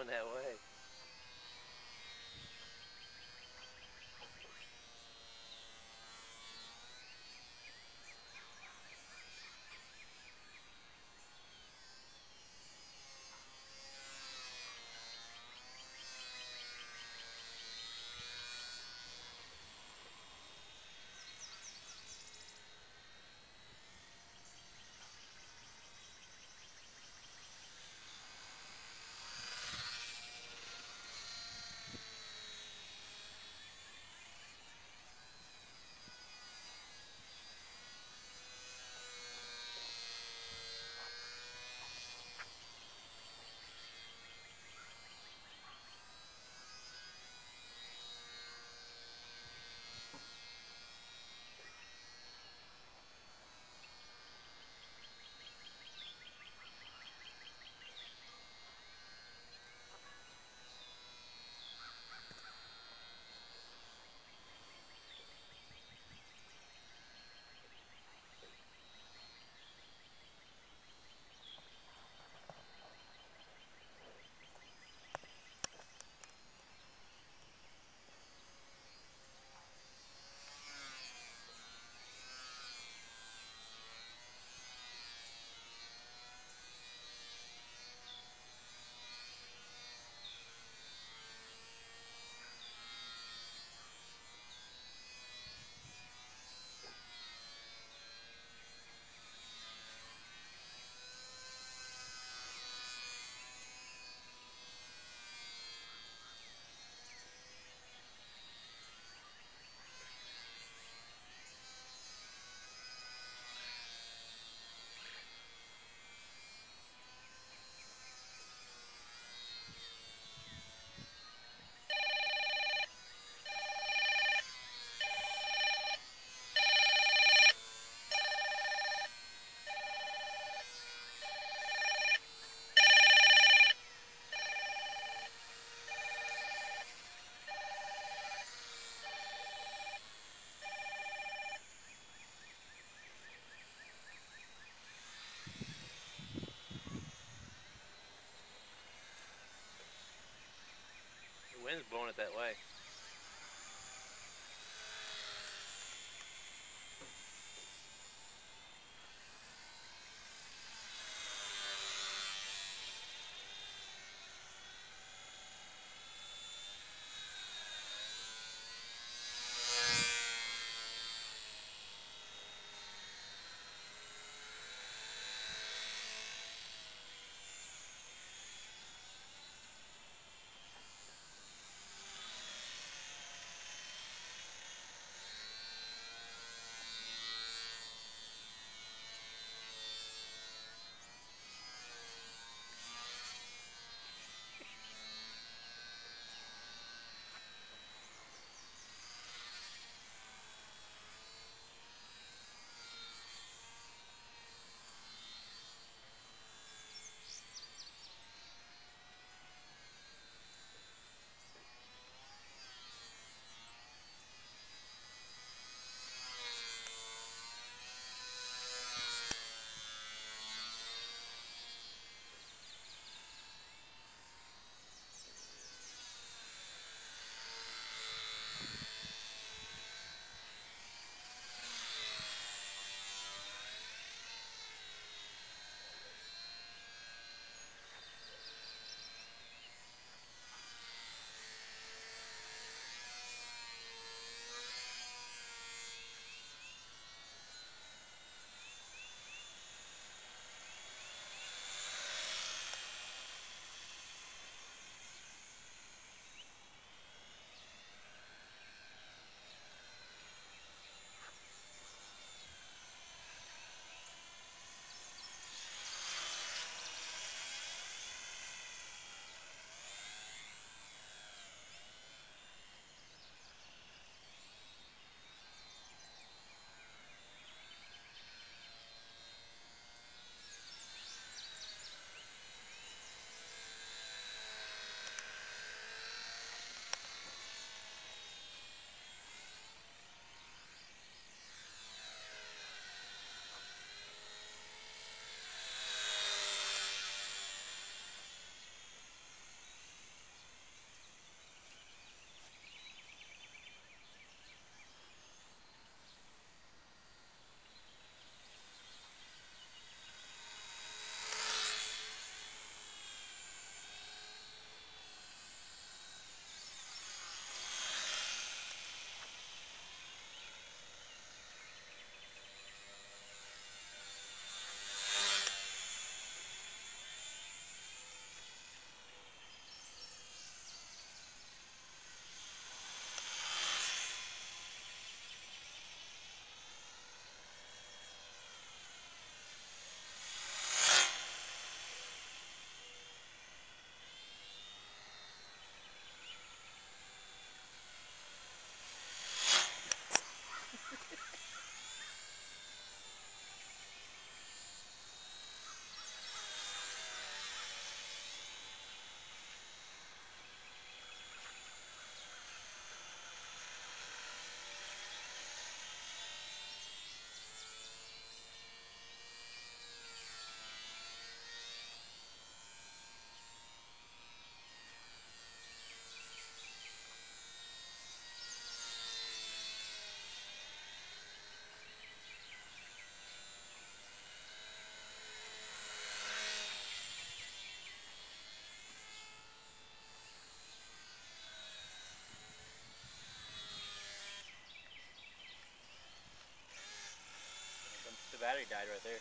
blowing that way. battery died right there.